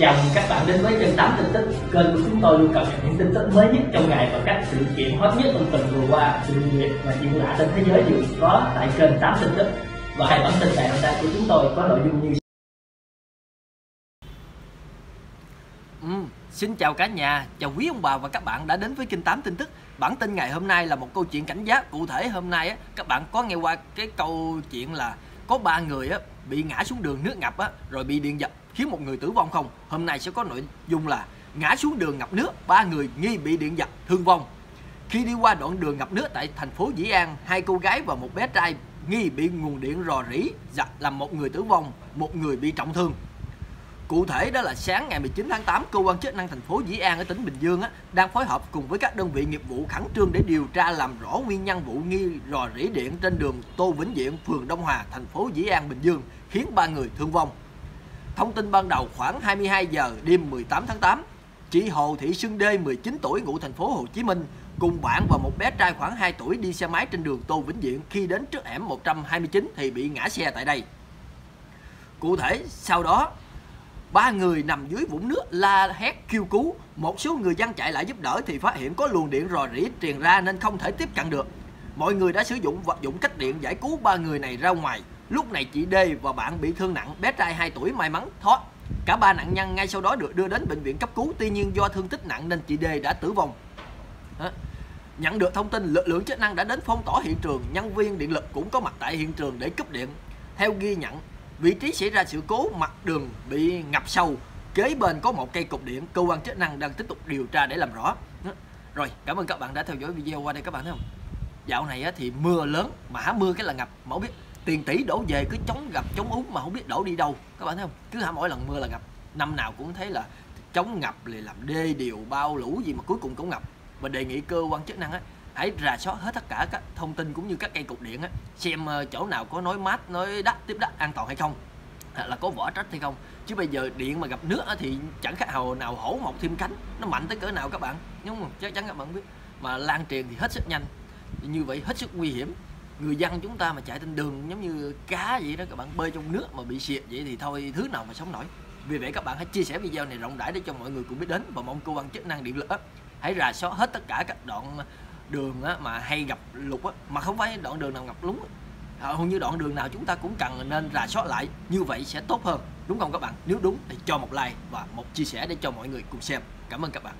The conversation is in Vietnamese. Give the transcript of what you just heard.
Chào mừng các bạn đến với kênh 8 tin tức, kênh của chúng tôi luôn cập nhật những tin tức mới nhất trong ngày và các sự kiện hot nhất trong tuần vừa qua, sự nghiệp và chuyện lạ trên thế giới đều có tại kênh 8 tin tức. Và hai bản tin ngày hôm nay của chúng tôi có nội dung như Ừ, xin chào cả nhà, chào quý ông bà và các bạn đã đến với kênh 8 tin tức. Bản tin ngày hôm nay là một câu chuyện cảnh giác. Cụ thể hôm nay á, các bạn có nghe qua cái câu chuyện là có ba người á bị ngã xuống đường nước ngập á rồi bị điện giật khiến một người tử vong không? Hôm nay sẽ có nội dung là ngã xuống đường ngập nước, ba người nghi bị điện giật thương vong. Khi đi qua đoạn đường ngập nước tại thành phố Dĩ An, hai cô gái và một bé trai nghi bị nguồn điện rò rỉ giật làm một người tử vong, một người bị trọng thương. Cụ thể đó là sáng ngày 19 tháng 8, cơ quan chức năng thành phố Dĩ An ở tỉnh Bình Dương á, đang phối hợp cùng với các đơn vị nghiệp vụ khẩn trương để điều tra làm rõ nguyên nhân vụ nghi rò rỉ điện trên đường Tô Vĩnh Diện, phường Đông Hòa, thành phố Dĩ An, Bình Dương, khiến ba người thương vong. Thông tin ban đầu khoảng 22 giờ đêm 18 tháng 8, chị Hồ Thị Sương Đê 19 tuổi ngụ thành phố Hồ Chí Minh cùng bạn và một bé trai khoảng 2 tuổi đi xe máy trên đường Tô Vĩnh Diện khi đến trước hẻm 129 thì bị ngã xe tại đây. Cụ thể, sau đó ba người nằm dưới vũng nước la hét kêu cứu. Một số người dân chạy lại giúp đỡ thì phát hiện có luồng điện rò rỉ truyền ra nên không thể tiếp cận được. Mọi người đã sử dụng vật dụng cách điện giải cứu ba người này ra ngoài lúc này chị D và bạn bị thương nặng, bé trai 2 tuổi may mắn thoát cả ba nạn nhân ngay sau đó được đưa đến bệnh viện cấp cứu, tuy nhiên do thương tích nặng nên chị D đã tử vong. Đó. nhận được thông tin, lực lượng chức năng đã đến phong tỏa hiện trường, nhân viên điện lực cũng có mặt tại hiện trường để cấp điện. Theo ghi nhận, vị trí xảy ra sự cố, mặt đường bị ngập sâu. Kế bên có một cây cục điện, cơ quan chức năng đang tiếp tục điều tra để làm rõ. Rồi, cảm ơn các bạn đã theo dõi video qua đây các bạn thấy không? Dạo này thì mưa lớn mà mưa cái là ngập, mẫu biết tiền tỷ đổ về cứ chống gặp chống úng mà không biết đổ đi đâu. Các bạn thấy không? Cứ hả mỗi lần mưa là ngập năm nào cũng thấy là chống ngập thì làm đê điều, bao lũ gì mà cuối cùng cũng ngập. Và đề nghị cơ quan chức năng á, hãy rà soát hết tất cả các thông tin cũng như các cây cục điện á, xem ờ, chỗ nào có nối mát, nối đất tiếp đất an toàn hay không. Là có vỏ trách hay không. Chứ bây giờ điện mà gặp nước thì chẳng khác hầu nào hổ mọc thêm cánh. Nó mạnh tới cỡ nào các bạn? Đúng không? Chắc chắn các bạn biết. Mà lan truyền thì hết sức nhanh. Như vậy hết sức nguy hiểm người dân chúng ta mà chạy trên đường giống như cá vậy đó các bạn bơi trong nước mà bị xịt vậy thì thôi thứ nào mà sống nổi. Vì vậy các bạn hãy chia sẻ video này rộng rãi để cho mọi người cùng biết đến và mong cơ quan chức năng điện lực hãy rà soát hết tất cả các đoạn đường á, mà hay gặp lục á, mà không phải đoạn đường nào ngập lúng à, ờ, hầu như đoạn đường nào chúng ta cũng cần nên rà soát lại như vậy sẽ tốt hơn. Đúng không các bạn? Nếu đúng thì cho một like và một chia sẻ để cho mọi người cùng xem. Cảm ơn các bạn.